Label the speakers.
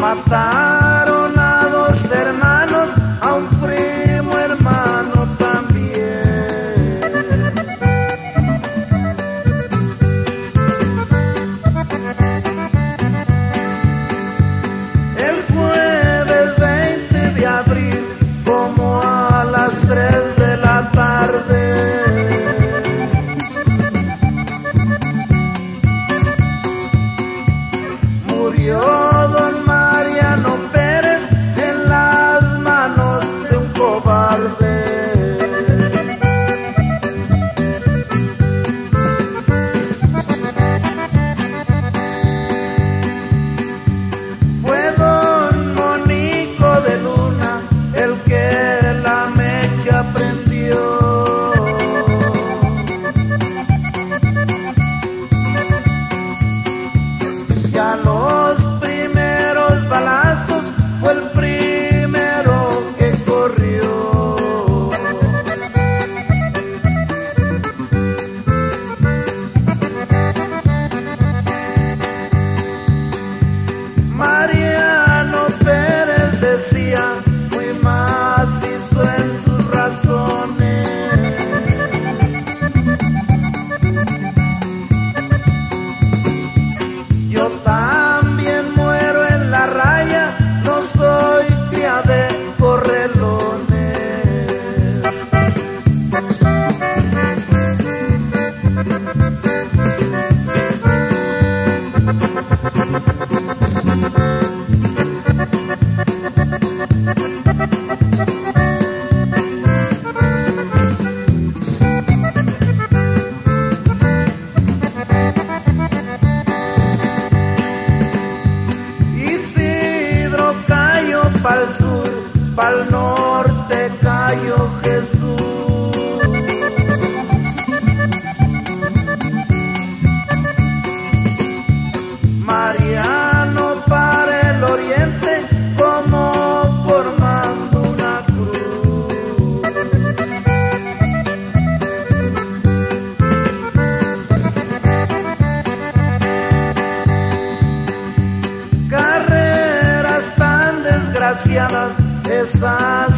Speaker 1: Mataron a dos hermanos, a un primo hermano también. El jueves 20 de abril, como a las 3 de la tarde. Murió. Y si drocayo pa el sur, pa el norte cayo Jesús. desgraciadas están.